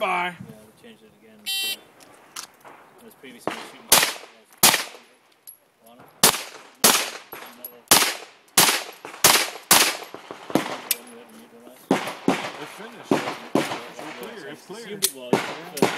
by. Yeah, we changed it again. It as previously shooting. Lana? It's finished. It's clear. It's clear.